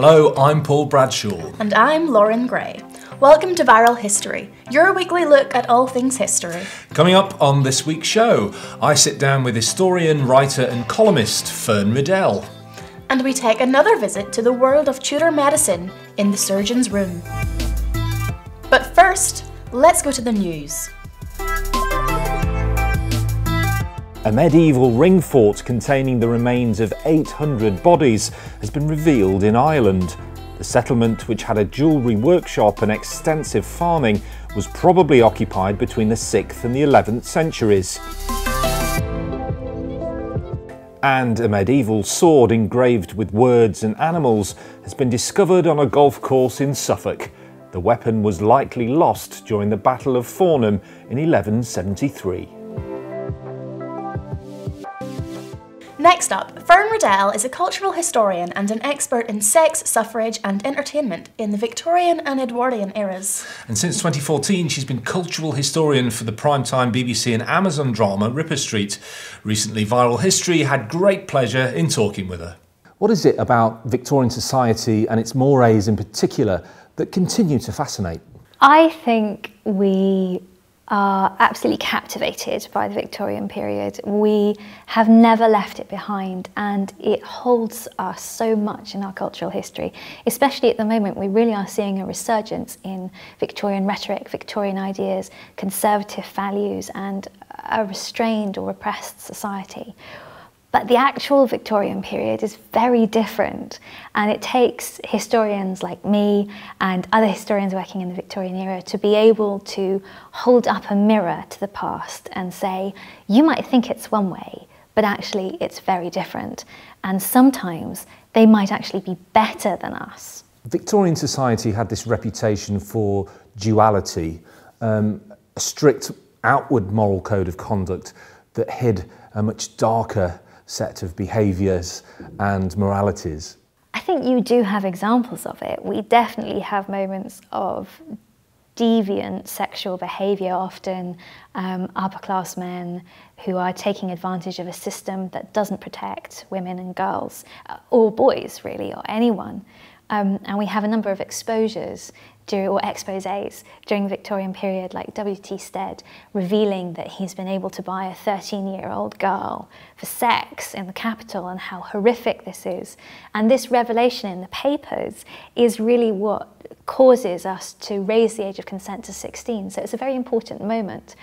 Hello, I'm Paul Bradshaw. And I'm Lauren Gray. Welcome to Viral History, your weekly look at all things history. Coming up on this week's show, I sit down with historian, writer, and columnist Fern Riddell. And we take another visit to the world of Tudor medicine in the surgeon's room. But first, let's go to the news. A medieval ring fort containing the remains of 800 bodies has been revealed in Ireland. The settlement, which had a jewellery workshop and extensive farming, was probably occupied between the 6th and the 11th centuries. And a medieval sword engraved with words and animals has been discovered on a golf course in Suffolk. The weapon was likely lost during the Battle of Fornham in 1173. Next up, Fern Riddell is a cultural historian and an expert in sex, suffrage, and entertainment in the Victorian and Edwardian eras. And since 2014, she's been cultural historian for the primetime BBC and Amazon drama Ripper Street. Recently, Viral History had great pleasure in talking with her. What is it about Victorian society and its mores in particular that continue to fascinate? I think we are absolutely captivated by the Victorian period. We have never left it behind and it holds us so much in our cultural history. Especially at the moment, we really are seeing a resurgence in Victorian rhetoric, Victorian ideas, conservative values and a restrained or repressed society. But the actual Victorian period is very different, and it takes historians like me and other historians working in the Victorian era to be able to hold up a mirror to the past and say, you might think it's one way, but actually it's very different. And sometimes they might actually be better than us. Victorian society had this reputation for duality, um, a strict outward moral code of conduct that hid a much darker set of behaviours and moralities? I think you do have examples of it. We definitely have moments of deviant sexual behaviour, often um, upper class men who are taking advantage of a system that doesn't protect women and girls, uh, or boys really, or anyone. Um, and we have a number of exposures or exposés during the Victorian period, like W.T. Stead, revealing that he's been able to buy a 13-year-old girl for sex in the capital and how horrific this is. And this revelation in the papers is really what causes us to raise the age of consent to 16. So it's a very important moment.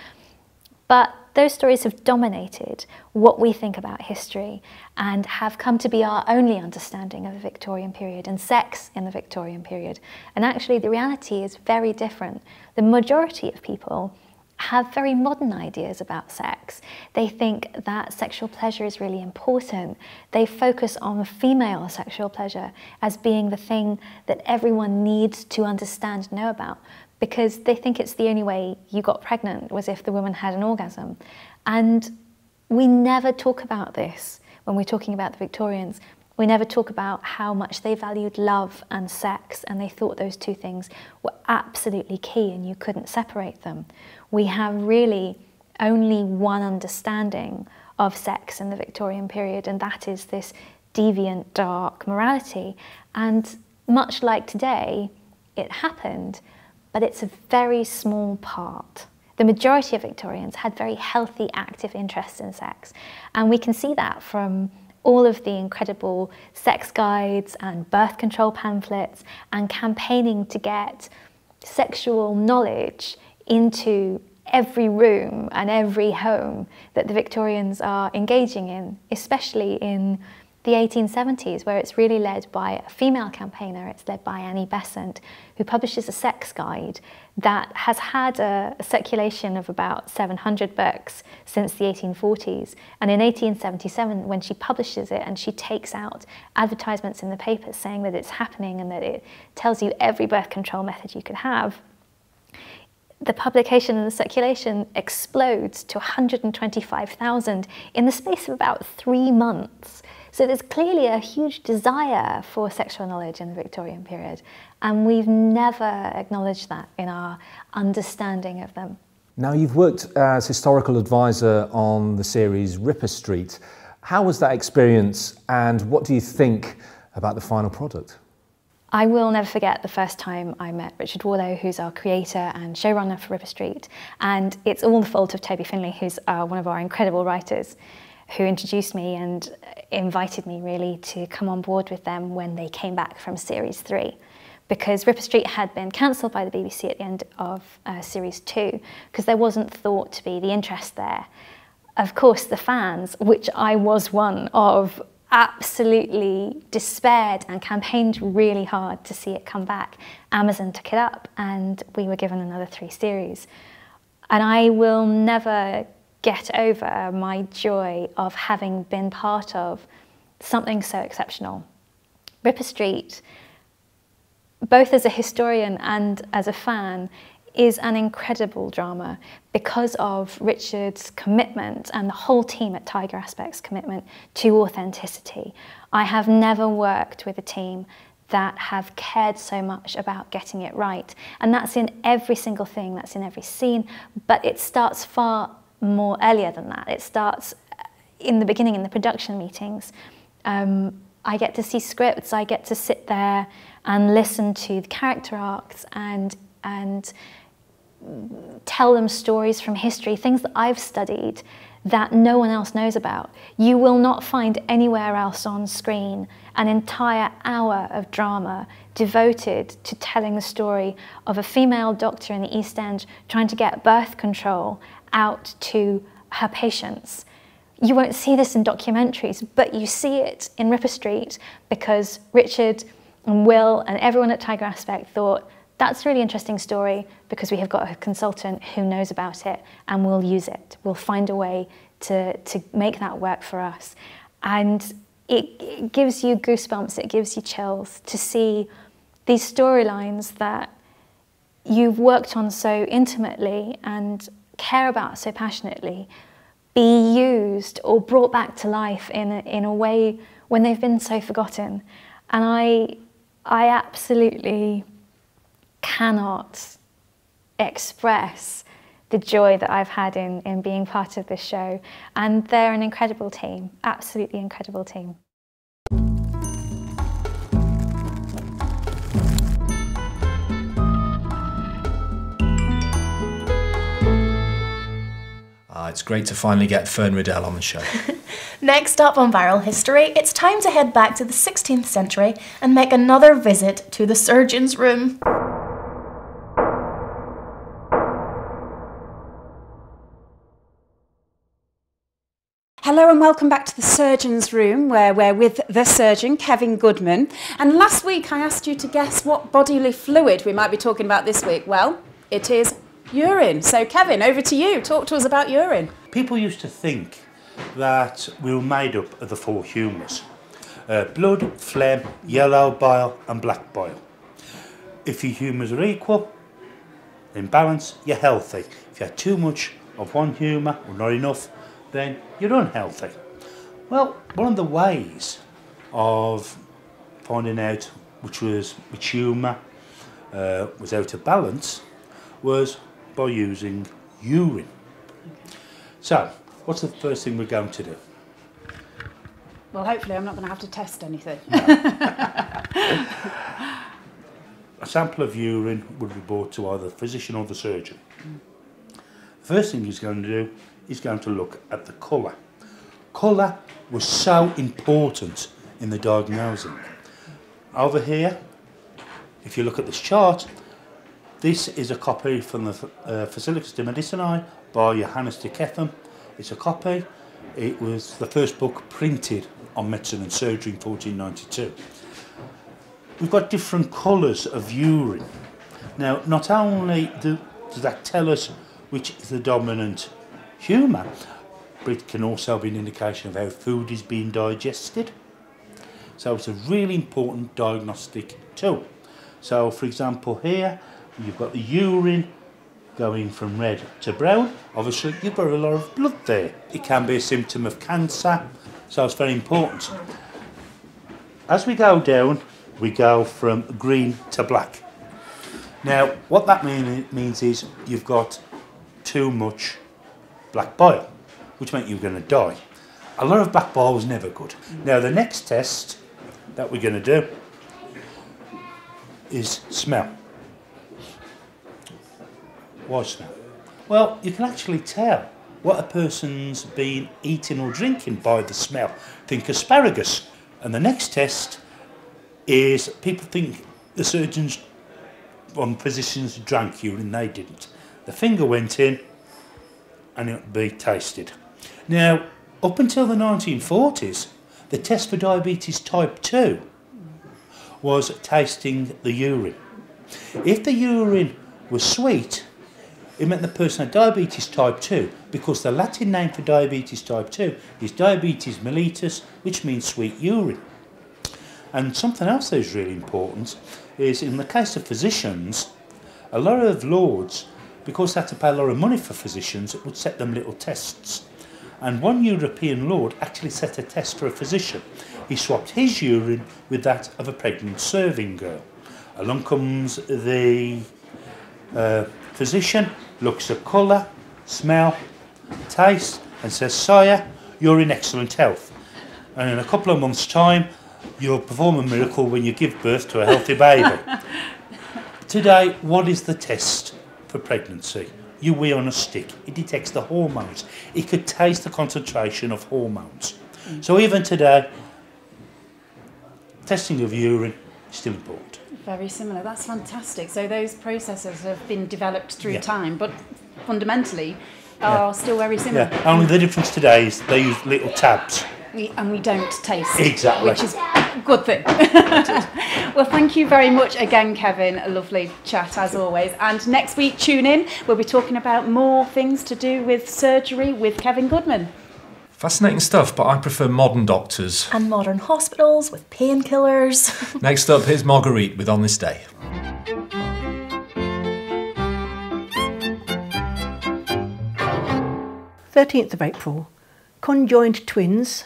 But those stories have dominated what we think about history and have come to be our only understanding of the Victorian period and sex in the Victorian period. And actually, the reality is very different. The majority of people have very modern ideas about sex. They think that sexual pleasure is really important. They focus on female sexual pleasure as being the thing that everyone needs to understand and know about because they think it's the only way you got pregnant was if the woman had an orgasm. And we never talk about this when we're talking about the Victorians. We never talk about how much they valued love and sex, and they thought those two things were absolutely key and you couldn't separate them. We have really only one understanding of sex in the Victorian period, and that is this deviant, dark morality. And much like today, it happened, but it's a very small part. The majority of Victorians had very healthy, active interests in sex. And we can see that from all of the incredible sex guides and birth control pamphlets and campaigning to get sexual knowledge into every room and every home that the Victorians are engaging in, especially in the 1870s, where it's really led by a female campaigner. It's led by Annie Besant, who publishes a sex guide that has had a, a, circulation of about 700 books since the 1840s. And in 1877, when she publishes it and she takes out advertisements in the papers saying that it's happening and that it tells you every birth control method you could have, the publication and the circulation explodes to 125,000 in the space of about three months. So there's clearly a huge desire for sexual knowledge in the Victorian period, and we've never acknowledged that in our understanding of them. Now, you've worked as historical advisor on the series Ripper Street. How was that experience, and what do you think about the final product? I will never forget the first time I met Richard Warlow, who's our creator and showrunner for Ripper Street. And it's all the fault of Toby Finlay, who's uh, one of our incredible writers, who introduced me and invited me really to come on board with them when they came back from series three. Because Ripper Street had been cancelled by the BBC at the end of uh, series two, because there wasn't thought to be the interest there. Of course, the fans, which I was one of, absolutely despaired and campaigned really hard to see it come back. Amazon took it up and we were given another three series. And I will never get over my joy of having been part of something so exceptional. Ripper Street, both as a historian and as a fan, is an incredible drama because of Richard's commitment and the whole team at Tiger Aspect's commitment to authenticity. I have never worked with a team that have cared so much about getting it right. And that's in every single thing, that's in every scene, but it starts far more earlier than that. It starts in the beginning, in the production meetings. Um, I get to see scripts, I get to sit there and listen to the character arcs and, and tell them stories from history, things that I've studied that no one else knows about. You will not find anywhere else on screen an entire hour of drama devoted to telling the story of a female doctor in the East End trying to get birth control out to her patients. You won't see this in documentaries, but you see it in Ripper Street because Richard and Will and everyone at Tiger Aspect thought that's a really interesting story because we have got a consultant who knows about it and we'll use it. We'll find a way to, to make that work for us. And it, it gives you goosebumps, it gives you chills to see these storylines that you've worked on so intimately and care about so passionately be used or brought back to life in a, in a way when they've been so forgotten. And I, I absolutely cannot express the joy that I've had in, in being part of this show. And they're an incredible team, absolutely incredible team. Ah, it's great to finally get Fern Riddell on the show. Next up on Viral History, it's time to head back to the 16th century and make another visit to the surgeon's room. And welcome back to the surgeon's room where we're with the surgeon, Kevin Goodman. And last week I asked you to guess what bodily fluid we might be talking about this week. Well, it is urine. So, Kevin, over to you. Talk to us about urine. People used to think that we were made up of the four humours uh, blood, phlegm, yellow bile, and black bile. If your humours are equal, in balance, you're healthy. If you have too much of one humour or not enough, then you're unhealthy. Well, one of the ways of finding out which was which humour uh, was out of balance was by using urine. So, what's the first thing we're going to do? Well, hopefully I'm not going to have to test anything. A sample of urine would be brought to either the physician or the surgeon. The first thing he's going to do is going to look at the colour. Colour was so important in the diagnosing. Over here, if you look at this chart, this is a copy from the uh, de Medicinae by Johannes de Ketham. It's a copy. It was the first book printed on medicine and surgery in 1492. We've got different colours of urine. Now, not only do, does that tell us which is the dominant humour, but it can also be an indication of how food is being digested. So it's a really important diagnostic tool. So for example here, you've got the urine going from red to brown. Obviously you've got a lot of blood there. It can be a symptom of cancer, so it's very important. As we go down, we go from green to black. Now, what that mean, means is you've got too much black bile, which meant you were going to die. A lot of black bile was never good. Now, the next test that we're going to do, is smell. Why smell? Well, you can actually tell what a person's been eating or drinking by the smell. Think asparagus. And the next test is people think the surgeons on physicians drank urine, they didn't. The finger went in and it would be tasted. Now, up until the 1940s, the test for diabetes type 2 was tasting the urine. If the urine was sweet, it meant the person had diabetes type 2 because the Latin name for diabetes type 2 is diabetes mellitus, which means sweet urine. And something else that is really important is in the case of physicians, a lot of lords, because they had to pay a lot of money for physicians, it would set them little tests. And one European lord actually set a test for a physician. He swapped his urine with that of a pregnant serving girl. Along comes the uh, physician, looks at colour, smell, taste, and says, Sire, you're in excellent health. And in a couple of months' time, you'll perform a miracle when you give birth to a healthy baby. Today, what is the test for pregnancy? You wee on a stick. It detects the hormones. It could taste the concentration of hormones. So even today, testing of urine is still important. Very similar. That's fantastic. So those processes have been developed through Yeah. time, but fundamentally are still very similar. Yeah. Only the difference today is they use little tabs. We, and we don't taste. Exactly. Which is good thing. well, thank you very much again, Kevin. A lovely chat as always. And next week, tune in. We'll be talking about more things to do with surgery with Kevin Goodman. Fascinating stuff, but I prefer modern doctors. And modern hospitals with painkillers. Next up, here's Marguerite with On This Day. Thirteenth of April, conjoined twins,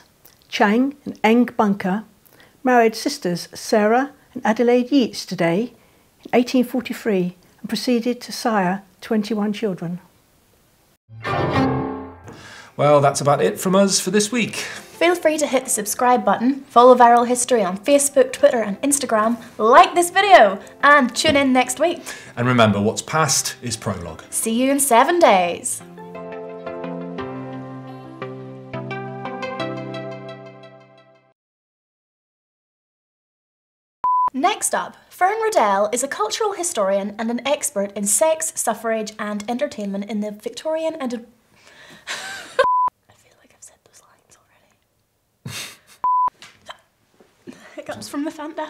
Chang and Eng Bunker, married sisters Sarah and Adelaide Yates today in 1843 and proceeded to sire 21 children. Well, that's about it from us for this week. Feel free to hit the subscribe button, follow Viral History on Facebook, Twitter, and Instagram, like this video, and tune in next week. And remember, what's past is prologue. See you in seven days. Next up, Fern Riddell is a cultural historian and an expert in sex, suffrage, and entertainment in the Victorian and. I feel like I've said those lines already. Hiccups from the Fanta.